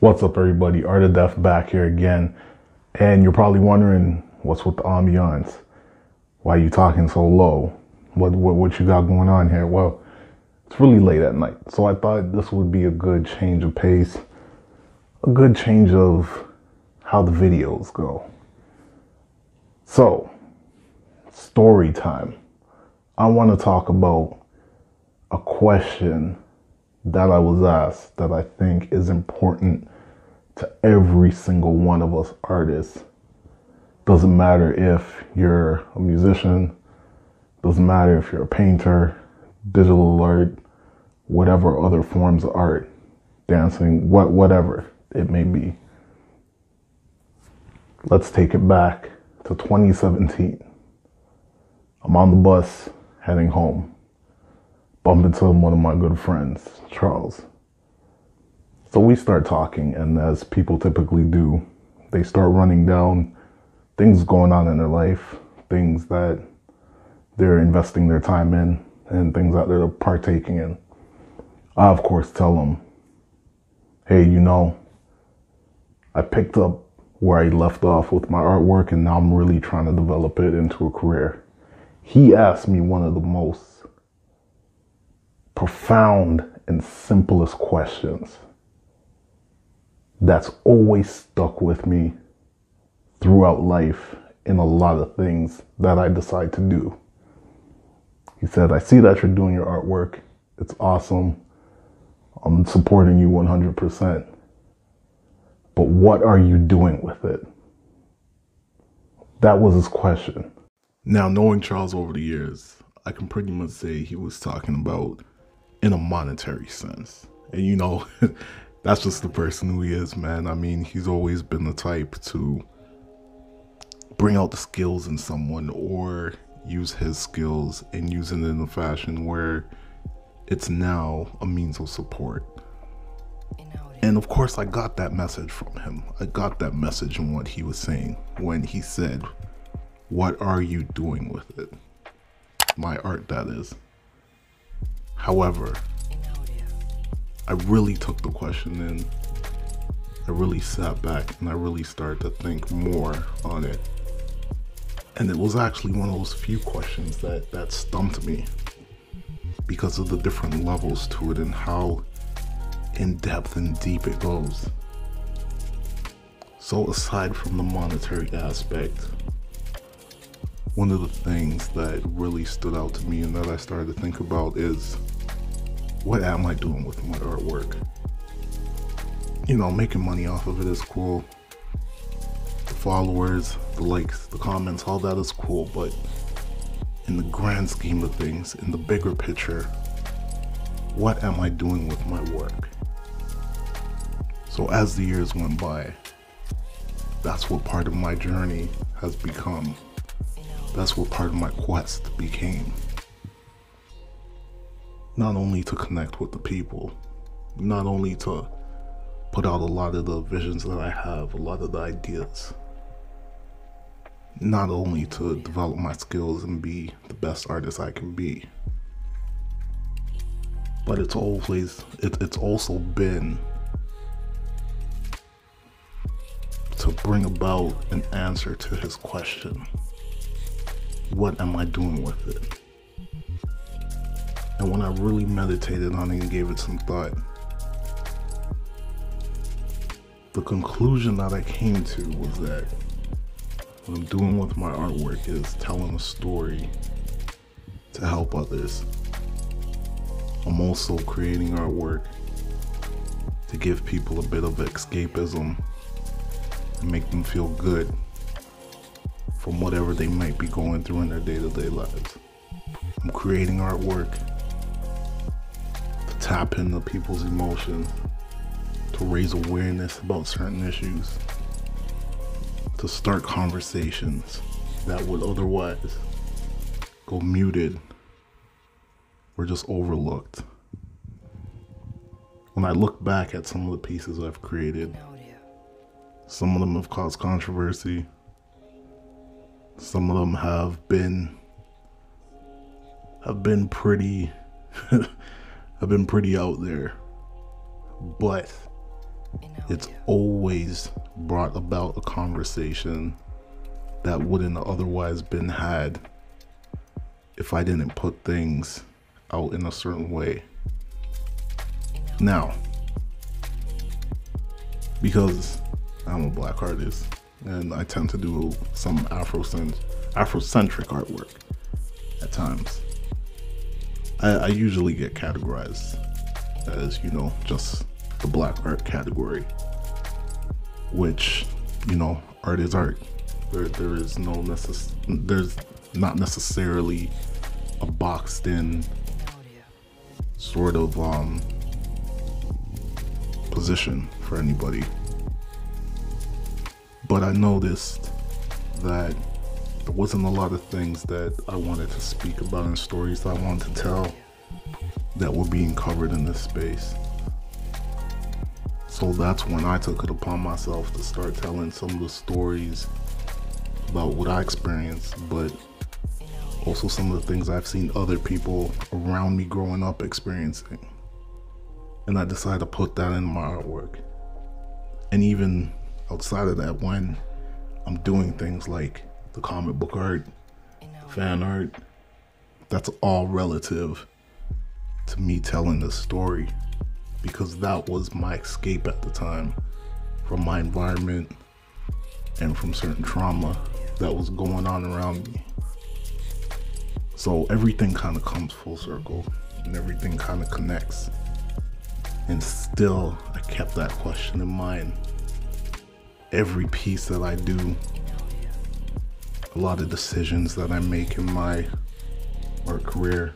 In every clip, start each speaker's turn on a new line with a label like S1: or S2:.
S1: What's up, everybody? Art of Def back here again. And you're probably wondering what's with the ambiance? Why are you talking so low? What, what, what you got going on here? Well, it's really late at night. So I thought this would be a good change of pace, a good change of how the videos go. So, story time. I want to talk about a question that I was asked that I think is important to every single one of us artists. Doesn't matter if you're a musician, doesn't matter if you're a painter, digital art, whatever other forms of art, dancing, what whatever it may be. Let's take it back to 2017. I'm on the bus heading home bump into one of my good friends, Charles. So we start talking, and as people typically do, they start running down things going on in their life, things that they're investing their time in, and things that they're partaking in. I, of course, tell them, hey, you know, I picked up where I left off with my artwork, and now I'm really trying to develop it into a career. He asked me one of the most profound and simplest questions that's always stuck with me throughout life in a lot of things that I decide to do. He said, I see that you're doing your artwork. It's awesome. I'm supporting you 100%. But what are you doing with it? That was his question. Now, knowing Charles over the years, I can pretty much say he was talking about in a monetary sense. And you know, that's just the person who he is, man. I mean, he's always been the type to bring out the skills in someone or use his skills and use it in a fashion where it's now a means of support. And of course, I got that message from him. I got that message in what he was saying when he said, What are you doing with it? My art, that is. However, I really took the question in. I really sat back and I really started to think more on it. And it was actually one of those few questions that, that stumped me because of the different levels to it and how in depth and deep it goes. So, aside from the monetary aspect, one of the things that really stood out to me and that I started to think about is what am I doing with my artwork? You know, making money off of it is cool. The followers, the likes, the comments, all that is cool, but in the grand scheme of things, in the bigger picture, what am I doing with my work? So as the years went by, that's what part of my journey has become. That's what part of my quest became. Not only to connect with the people, not only to put out a lot of the visions that I have, a lot of the ideas, not only to develop my skills and be the best artist I can be, but it's always, it, it's also been to bring about an answer to his question what am I doing with it? And when I really meditated on it and gave it some thought, the conclusion that I came to was that what I'm doing with my artwork is telling a story to help others. I'm also creating artwork to give people a bit of escapism and make them feel good from whatever they might be going through in their day to day lives. I'm creating artwork to tap into people's emotions, to raise awareness about certain issues, to start conversations that would otherwise go muted or just overlooked. When I look back at some of the pieces I've created, oh, some of them have caused controversy, some of them have been have been pretty have been pretty out there. But it's always brought about a conversation that wouldn't otherwise been had if I didn't put things out in a certain way. Now, because I'm a black artist and I tend to do some Afrocent- Afrocentric artwork at times, I, I usually get categorized as, you know, just the black art category, which, you know, art is art. There, there is no necess- there's not necessarily a boxed in sort of um, position for anybody. But I noticed that there wasn't a lot of things that I wanted to speak about and stories that I wanted to tell that were being covered in this space. So that's when I took it upon myself to start telling some of the stories about what I experienced, but also some of the things I've seen other people around me growing up experiencing. And I decided to put that in my artwork. And even outside of that, when I'm doing things like the comic book art, fan art, that's all relative to me telling the story because that was my escape at the time from my environment and from certain trauma that was going on around me. So everything kind of comes full circle and everything kind of connects. And still, I kept that question in mind. Every piece that I do, a lot of decisions that I make in my art career,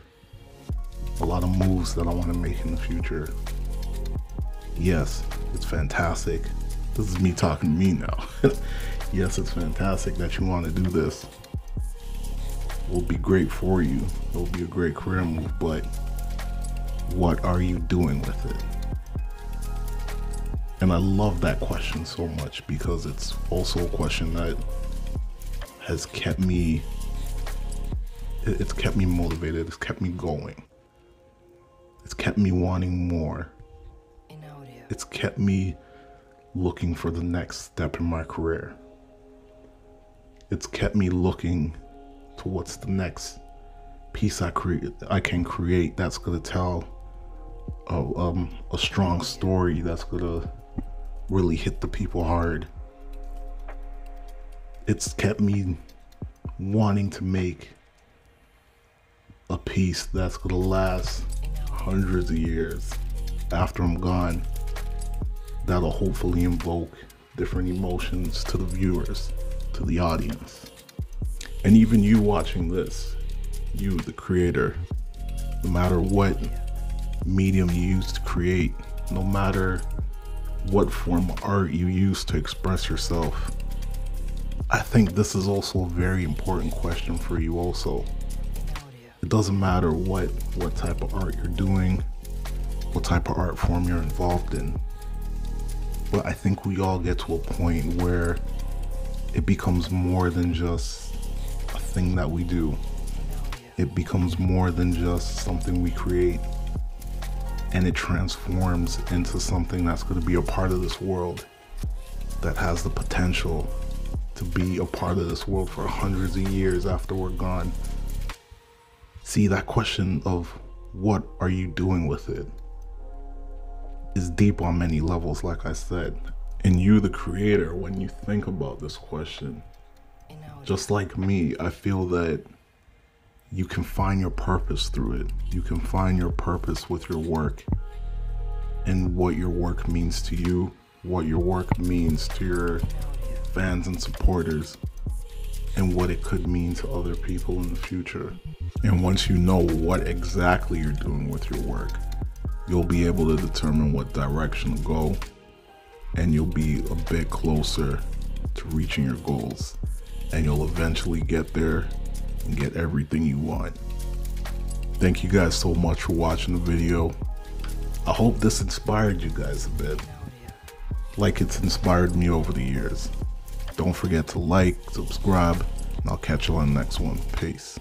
S1: a lot of moves that I want to make in the future. Yes, it's fantastic. This is me talking to me now. yes, it's fantastic that you want to do this It will be great for you. It will be a great career move, but what are you doing with it? And I love that question so much because it's also a question that has kept me it's kept me motivated, it's kept me going. It's kept me wanting more. It's kept me looking for the next step in my career. It's kept me looking to what's the next piece I create I can create that's gonna tell a, um, a strong story that's gonna really hit the people hard. It's kept me wanting to make a piece that's gonna last hundreds of years after I'm gone. That'll hopefully invoke different emotions to the viewers, to the audience. And even you watching this, you, the creator, no matter what medium you use to create, no matter what form of art you use to express yourself, I think this is also a very important question for you also. It doesn't matter what what type of art you're doing, what type of art form you're involved in. But I think we all get to a point where it becomes more than just a thing that we do. It becomes more than just something we create and it transforms into something that's going to be a part of this world that has the potential to be a part of this world for hundreds of years after we're gone. See, that question of what are you doing with it is deep on many levels, like I said. And you, the creator, when you think about this question, just like me, I feel that you can find your purpose through it. You can find your purpose with your work and what your work means to you, what your work means to your fans and supporters, and what it could mean to other people in the future. And once you know what exactly you're doing with your work, you'll be able to determine what direction to go, and you'll be a bit closer to reaching your goals and you'll eventually get there and get everything you want. Thank you guys so much for watching the video. I hope this inspired you guys a bit, like it's inspired me over the years. Don't forget to like, subscribe, and I'll catch you on the next one. Peace.